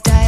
died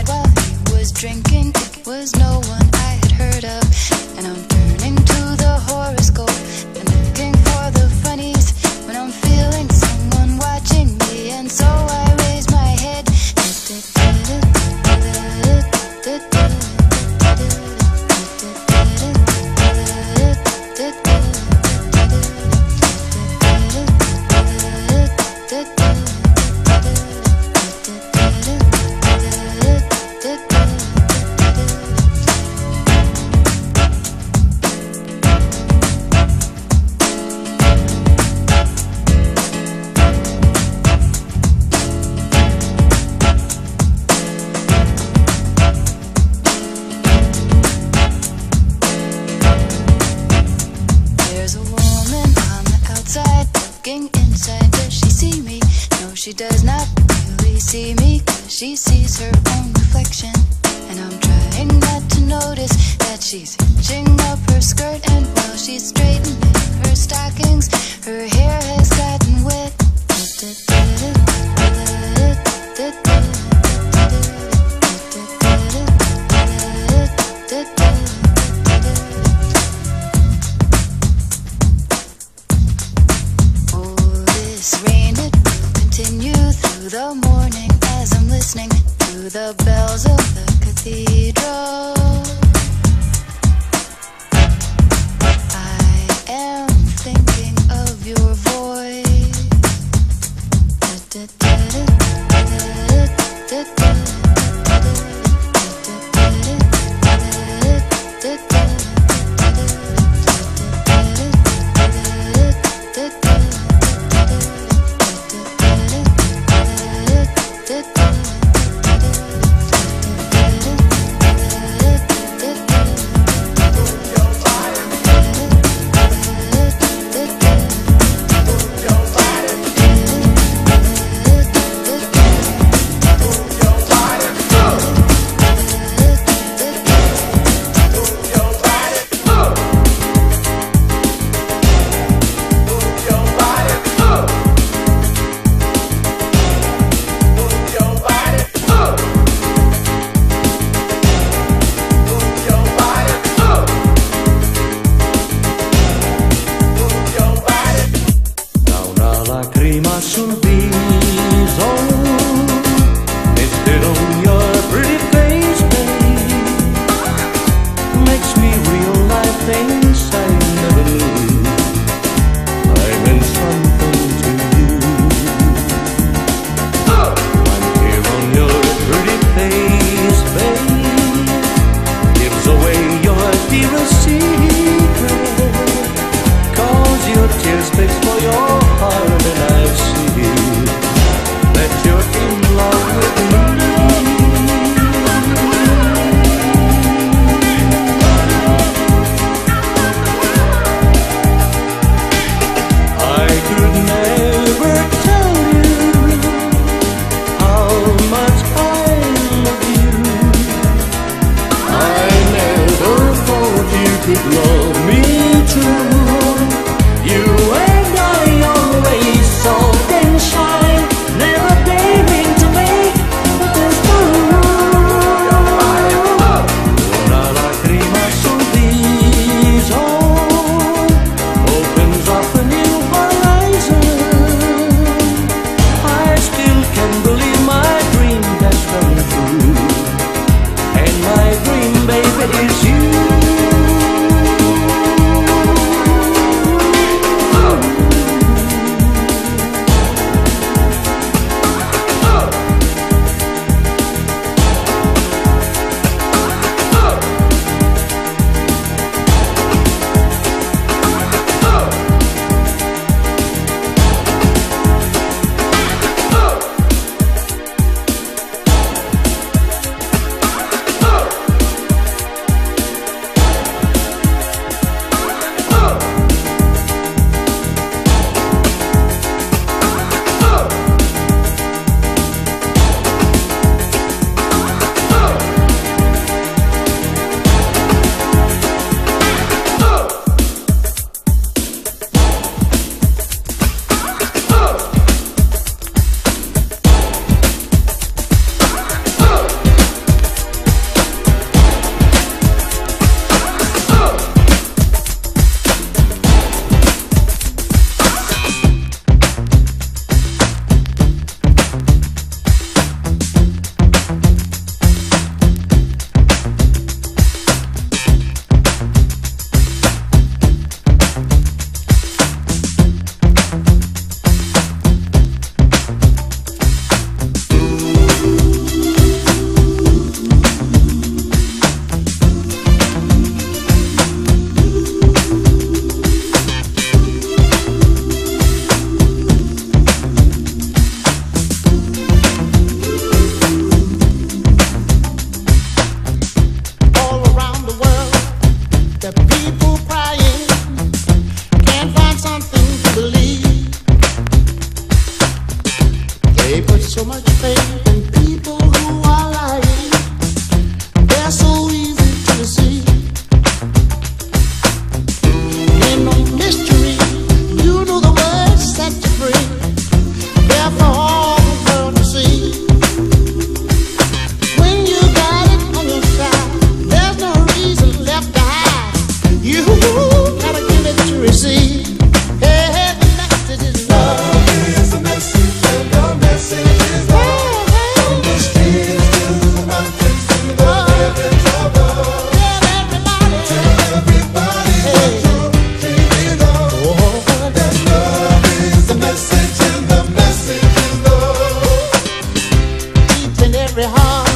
every heart,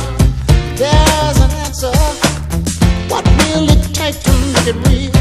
there's an answer. What will it take to make it real?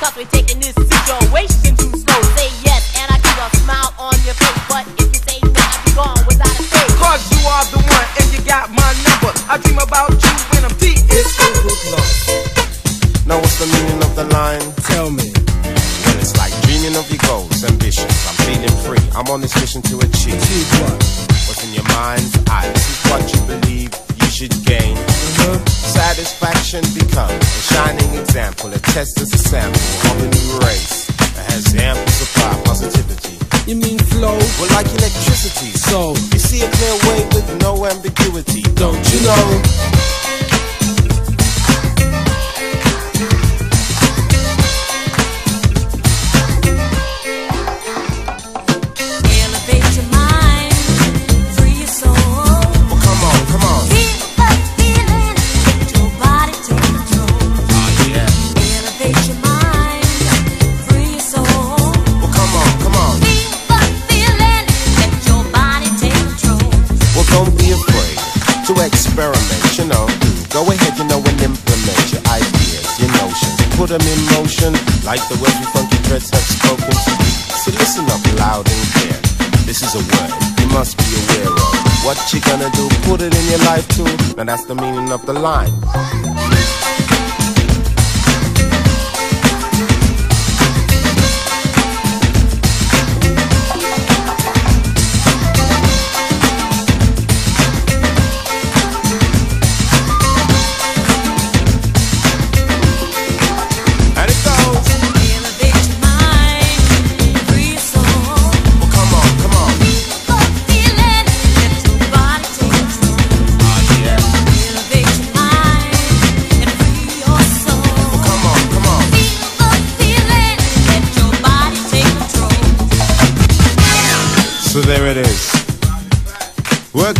Cause we're taking this situation too slow. Say yes, and I keep a smile on your face. But if you say no, I'll be gone without a face. Cause you are the one, and you got my number. I dream about you when I'm deep in hoopla. Now what's the meaning of the line? Tell me. Well, it's like dreaming of your goals, ambitions. I'm feeling free. I'm on this mission to achieve. Achieve what? What's in your mind's eye? This is what you believe you should gain. Uh -huh. Satisfaction becomes example. It tests as a sample of a new race that has ample supply positivity. You mean flow? Well, like electricity. So, you see a clear way with no ambiguity. Don't you know? them in motion like the way we funky threads have spoken. So listen up loud and clear. This is a word you must be aware of. What you gonna do? Put it in your life too. Now that's the meaning of the line.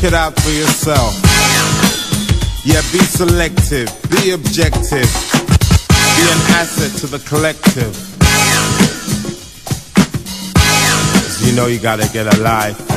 Check it out for yourself. Yeah, be selective, be objective, be an asset to the collective. Cause you know you gotta get a life.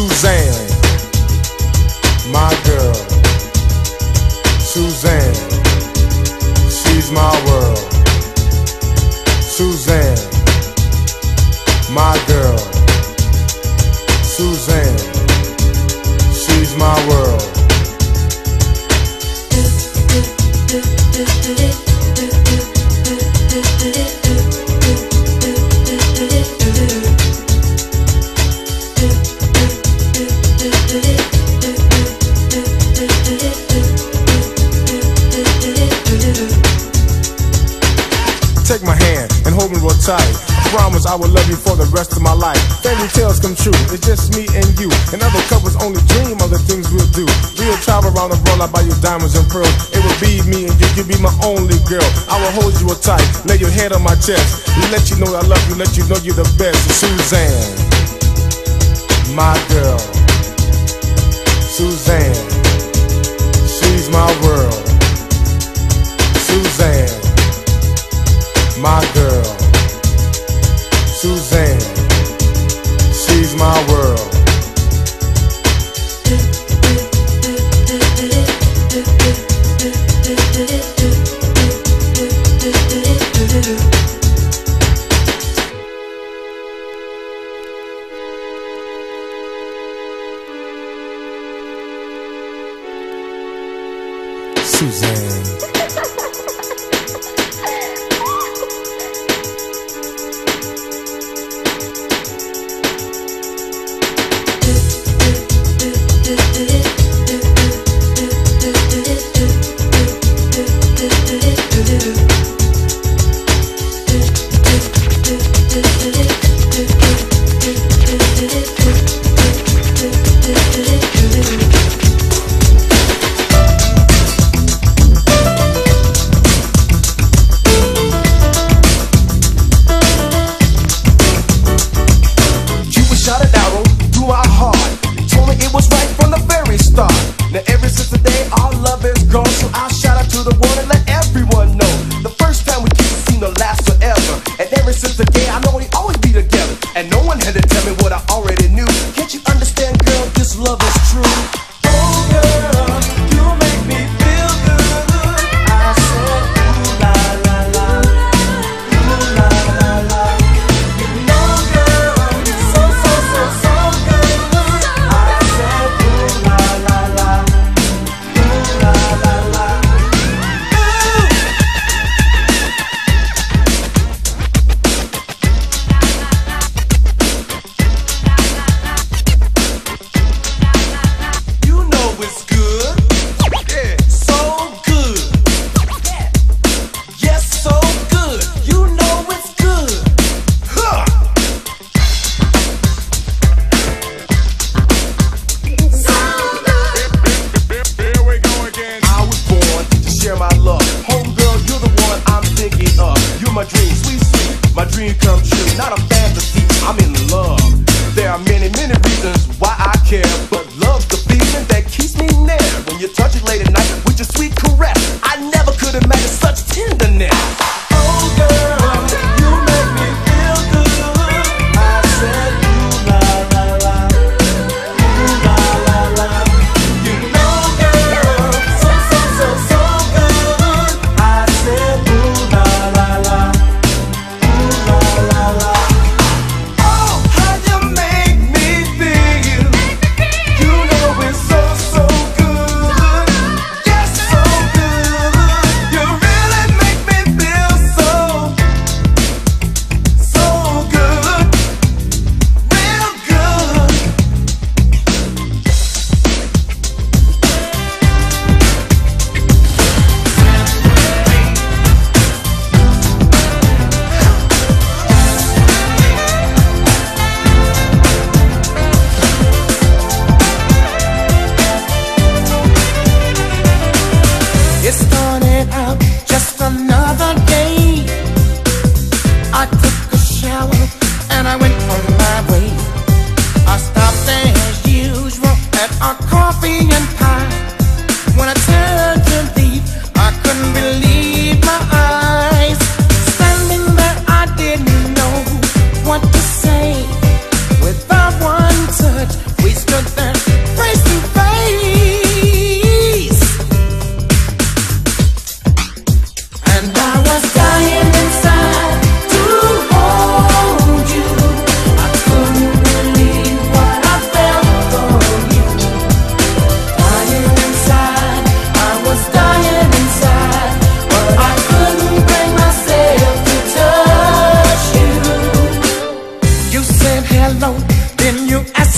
Suzanne, my girl. Suzanne, she's my world. Suzanne, my girl. Suzanne, she's my world. Do, do, do, sight. Promise I will love you for the rest of my life. Fairy tales come true, it's just me and you. And other couples only dream of the things we'll do. We'll travel around the world, I'll buy you diamonds and pearls. It will be me and you, you'll be my only girl. I will hold you tight, lay your head on my chest. Let you know I love you, let you know you're the best. Suzanne, my girl. Suzanne, she's my world. Suzanne, my girl. Suzanne, she's my world.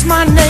my name.